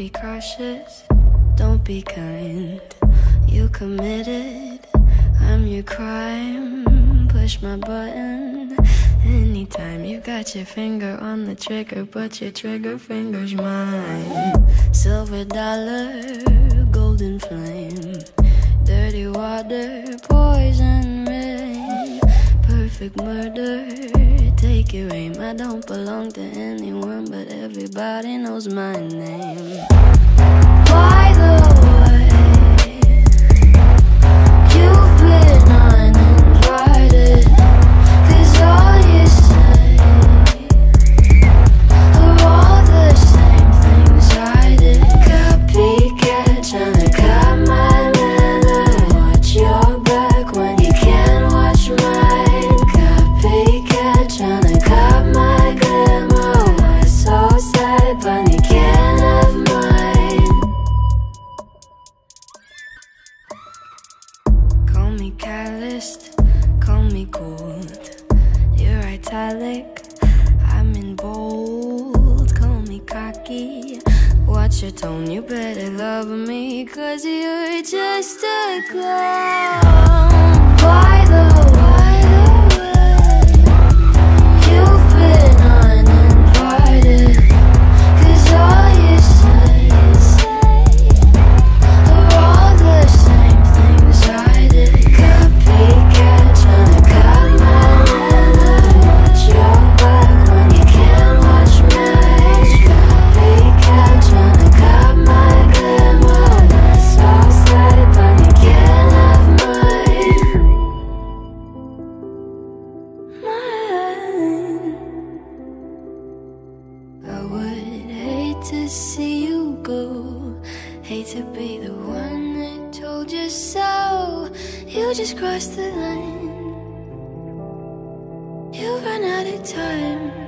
be cautious, don't be kind. You committed, I'm your crime. Push my button anytime. You got your finger on the trigger, but your trigger finger's mine. Silver dollar, golden flame, dirty water, perfect murder. Take your aim. I don't belong to anyone, but everybody knows my name. By the I'm in bold. Call me cocky, watch your tone. You better love me, cause you're just a clown. See you go. Hate to be the one that told you so. You just crossed the line. You've run out of time.